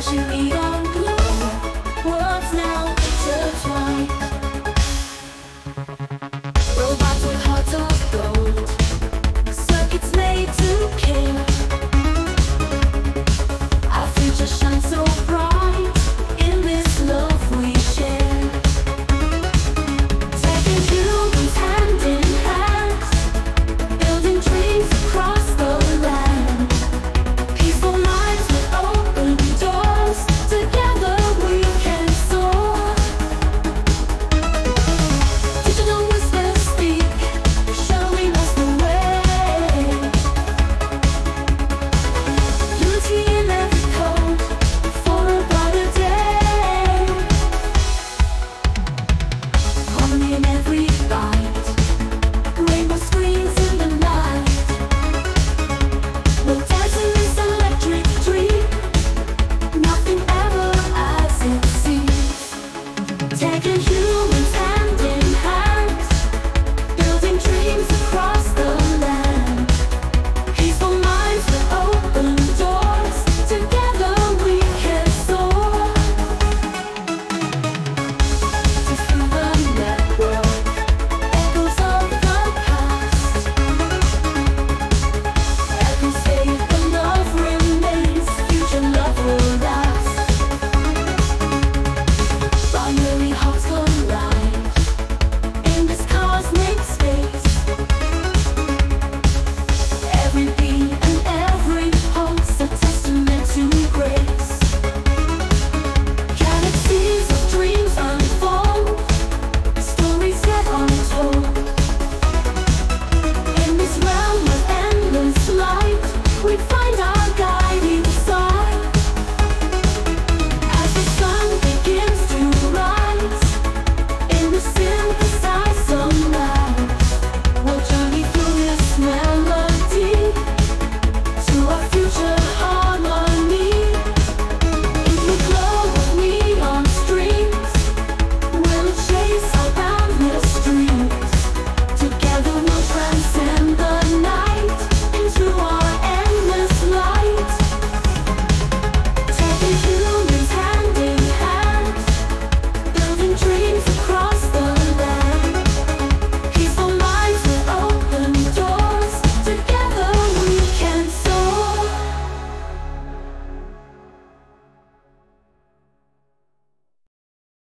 是一。